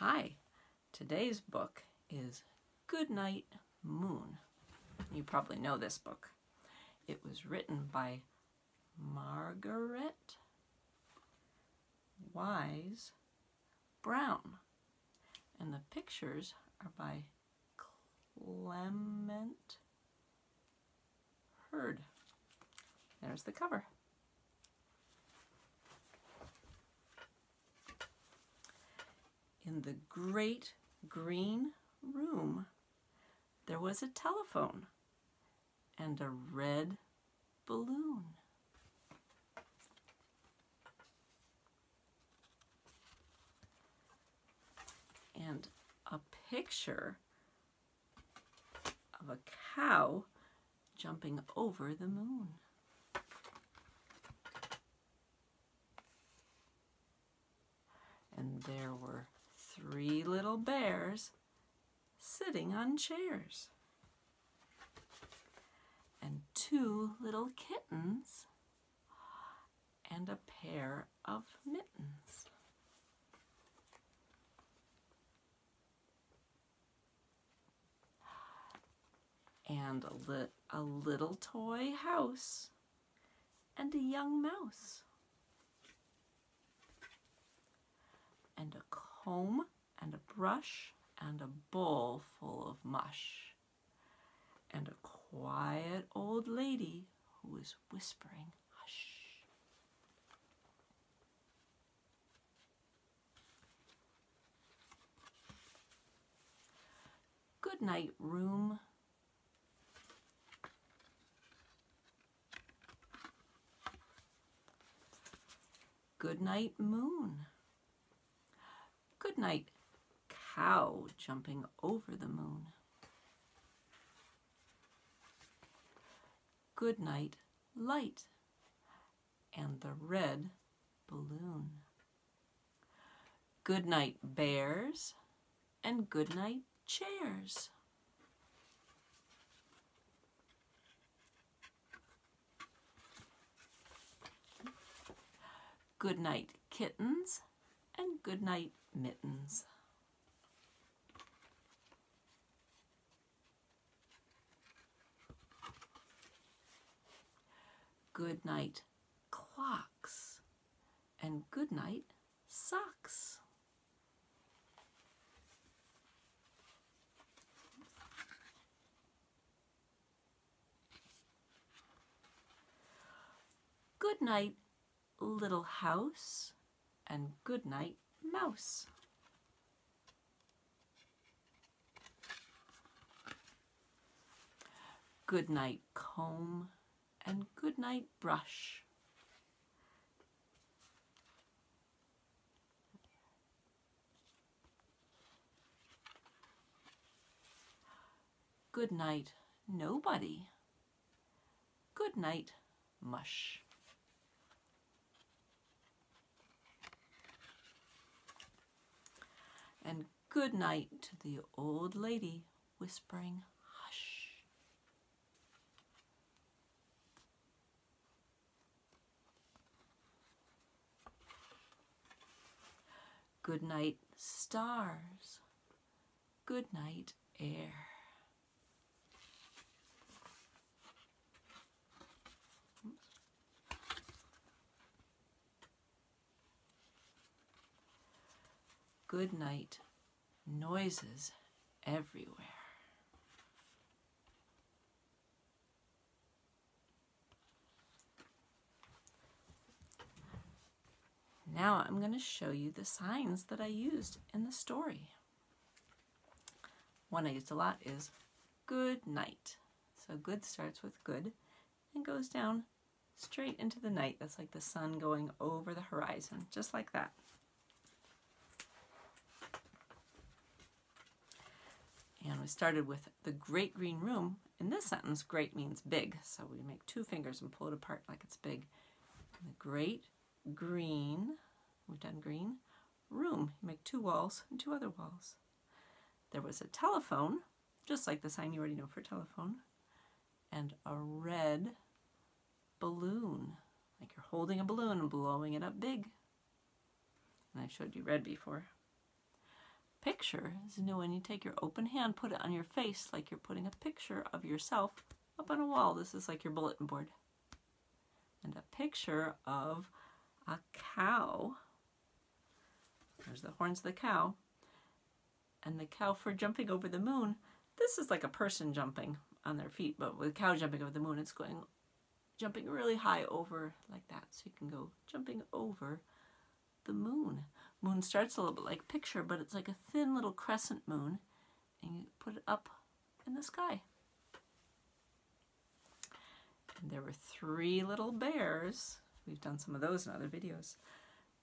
Hi, today's book is Goodnight Moon. You probably know this book. It was written by Margaret Wise Brown. And the pictures are by Clement Hurd. There's the cover. In the great green room, there was a telephone and a red balloon. And a picture of a cow jumping over the moon. And there were three little bears sitting on chairs. And two little kittens and a pair of mittens. And a, li a little toy house and a young mouse. And a comb and a brush and a bowl full of mush. And a quiet old lady who is whispering, hush. Good night, room. Good night, moon. Good night, cow jumping over the moon. Good night, light and the red balloon. Good night, bears and good night, chairs. Good night, kittens and good night, mittens. Good night, clocks, and good night, socks. Good night, little house, and good night, mouse. Good night, comb, and good night, brush. Good night, nobody. Good night, mush. And good night to the old lady whispering, hush. Good night, stars. Good night, air. Good night, noises everywhere. Now I'm going to show you the signs that I used in the story. One I used a lot is good night. So good starts with good and goes down straight into the night. That's like the sun going over the horizon, just like that. We started with the great green room. In this sentence, great means big. So we make two fingers and pull it apart like it's big. And the great green, we've done green, room. You make two walls and two other walls. There was a telephone, just like the sign you already know for telephone, and a red balloon, like you're holding a balloon and blowing it up big. And I showed you red before. Picture is new and you take your open hand, put it on your face like you're putting a picture of yourself up on a wall. This is like your bulletin board. And a picture of a cow. There's the horns of the cow. And the cow for jumping over the moon. This is like a person jumping on their feet, but with cow jumping over the moon, it's going jumping really high over like that. So you can go jumping over the moon. Moon starts a little bit like picture, but it's like a thin little crescent moon. And you put it up in the sky. And there were three little bears. We've done some of those in other videos.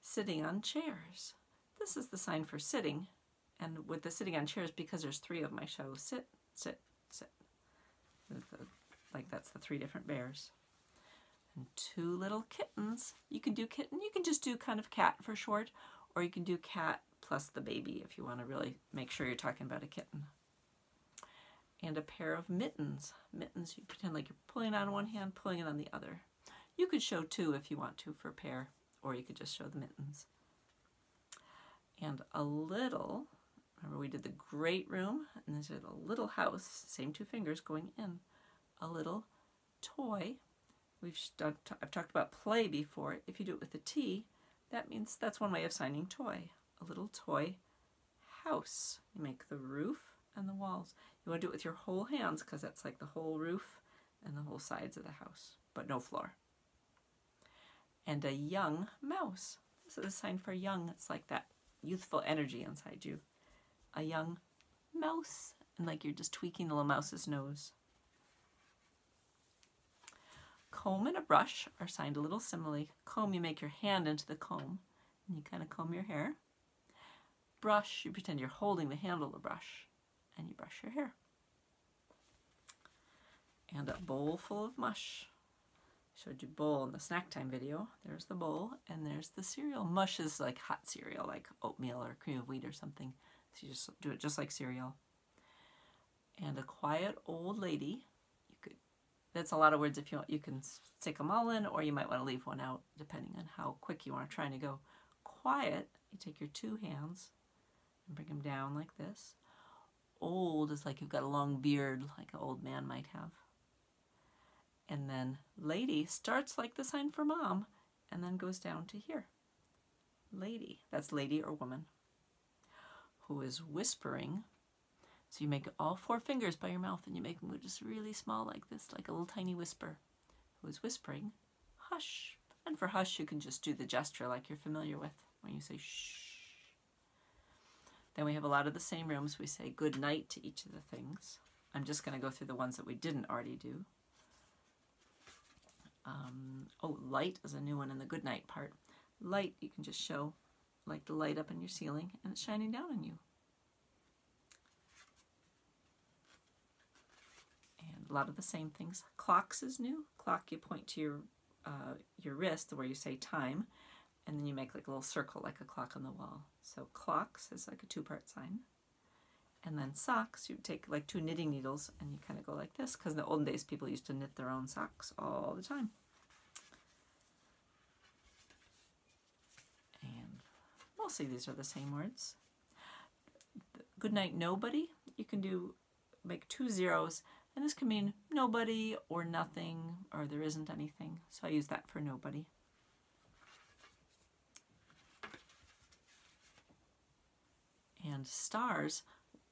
Sitting on chairs. This is the sign for sitting. And with the sitting on chairs, because there's three of my show sit, sit, sit. Like that's the three different bears and two little kittens. You can do kitten, you can just do kind of cat for short, or you can do cat plus the baby if you want to really make sure you're talking about a kitten. And a pair of mittens. Mittens, you pretend like you're pulling on one hand, pulling it on the other. You could show two if you want to for a pair, or you could just show the mittens. And a little, remember we did the great room, and this is a little house, same two fingers going in, a little toy We've I've talked about play before. If you do it with a T, that means that's one way of signing toy. A little toy house. You make the roof and the walls. You want to do it with your whole hands because that's like the whole roof and the whole sides of the house, but no floor. And a young mouse. Is a sign for young. It's like that youthful energy inside you. A young mouse. And like you're just tweaking the little mouse's nose comb and a brush are signed a little similarly. Comb, you make your hand into the comb and you kind of comb your hair. Brush, you pretend you're holding the handle of the brush and you brush your hair. And a bowl full of mush. I Showed you bowl in the snack time video. There's the bowl and there's the cereal. Mush is like hot cereal, like oatmeal or cream of wheat or something. So you just do it just like cereal. And a quiet old lady that's a lot of words if you want. You can stick them all in or you might want to leave one out depending on how quick you are trying to go. Quiet, you take your two hands and bring them down like this. Old is like you've got a long beard like an old man might have. And then lady starts like the sign for mom and then goes down to here. Lady, that's lady or woman, who is whispering so you make all four fingers by your mouth and you make them just really small like this, like a little tiny whisper. Who is whispering, hush. And for hush, you can just do the gesture like you're familiar with when you say shh. Then we have a lot of the same rooms. We say good night to each of the things. I'm just going to go through the ones that we didn't already do. Um, oh, light is a new one in the good night part. Light, you can just show like the light up in your ceiling and it's shining down on you. A lot of the same things. Clocks is new. Clock, you point to your, uh, your wrist where you say time, and then you make like a little circle like a clock on the wall. So clocks is like a two-part sign. And then socks, you take like two knitting needles and you kind of go like this because in the olden days people used to knit their own socks all the time. And mostly these are the same words. Good night, nobody. You can do make two zeros and this can mean nobody or nothing or there isn't anything. So I use that for nobody. And stars,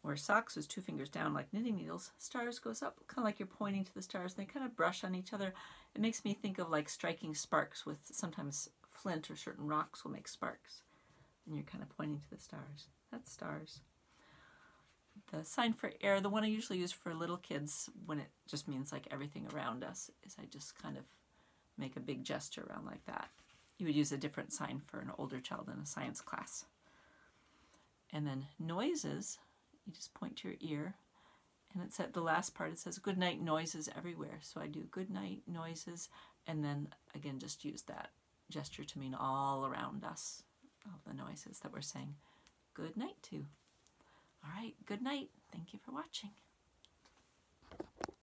where socks was two fingers down like knitting needles, stars goes up, kind of like you're pointing to the stars. They kind of brush on each other. It makes me think of like striking sparks with sometimes flint or certain rocks will make sparks. And you're kind of pointing to the stars. That's stars the sign for air, the one I usually use for little kids when it just means like everything around us, is I just kind of make a big gesture around like that. You would use a different sign for an older child in a science class. And then noises, you just point to your ear. And it's at the last part, it says good night noises everywhere. So I do good night noises, and then again, just use that gesture to mean all around us, all the noises that we're saying good night to. All right, good night. Thank you for watching.